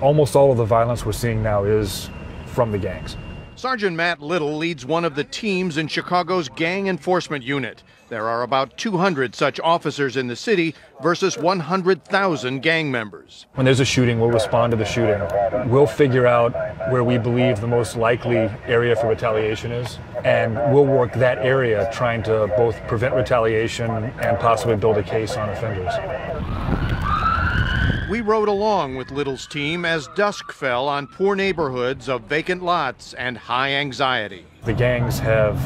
almost all of the violence we're seeing now is from the gangs. Sergeant Matt Little leads one of the teams in Chicago's Gang Enforcement Unit. There are about 200 such officers in the city versus 100,000 gang members. When there's a shooting, we'll respond to the shooting. We'll figure out where we believe the most likely area for retaliation is, and we'll work that area trying to both prevent retaliation and possibly build a case on offenders. We rode along with Little's team as dusk fell on poor neighborhoods of vacant lots and high anxiety. The gangs have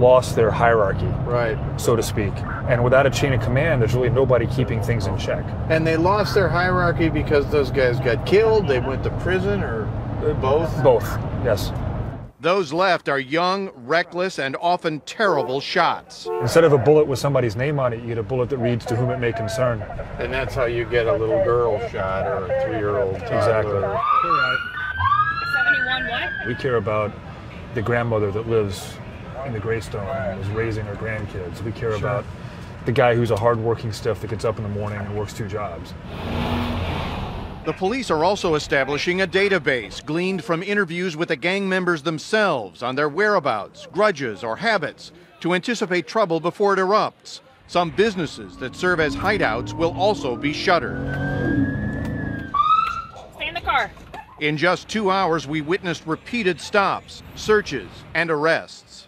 lost their hierarchy, Right. so to speak. And without a chain of command, there's really nobody keeping things in check. And they lost their hierarchy because those guys got killed, they went to prison, or both? Both, yes. Those left are young, reckless, and often terrible shots. Instead of a bullet with somebody's name on it, you get a bullet that reads to whom it may concern. And that's how you get a little girl shot or a three year old. Exactly. 71 what? We care about the grandmother that lives in the Greystone and is raising her grandkids. We care about the guy who's a hardworking stiff that gets up in the morning and works two jobs. The police are also establishing a database gleaned from interviews with the gang members themselves on their whereabouts, grudges, or habits to anticipate trouble before it erupts. Some businesses that serve as hideouts will also be shuttered. Stay in the car. In just two hours, we witnessed repeated stops, searches, and arrests.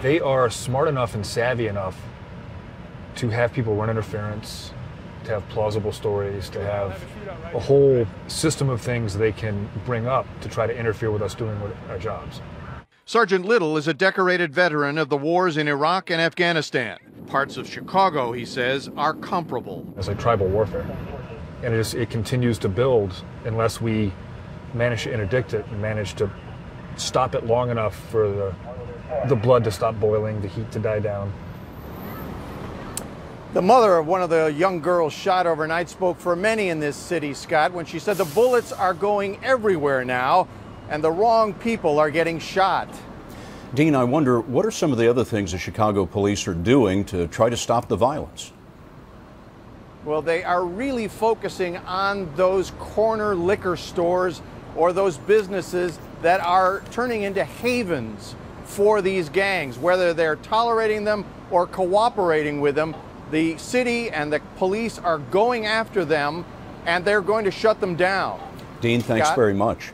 They are smart enough and savvy enough to have people run interference, to have plausible stories, to have a whole system of things they can bring up to try to interfere with us doing our jobs. Sergeant Little is a decorated veteran of the wars in Iraq and Afghanistan. Parts of Chicago, he says, are comparable. It's like tribal warfare. And it, just, it continues to build unless we manage to interdict it and manage to stop it long enough for the, the blood to stop boiling, the heat to die down. The mother of one of the young girls shot overnight spoke for many in this city, Scott, when she said the bullets are going everywhere now and the wrong people are getting shot. Dean, I wonder what are some of the other things the Chicago police are doing to try to stop the violence? Well, they are really focusing on those corner liquor stores or those businesses that are turning into havens for these gangs, whether they're tolerating them or cooperating with them. The city and the police are going after them and they're going to shut them down. Dean, thanks Scott? very much.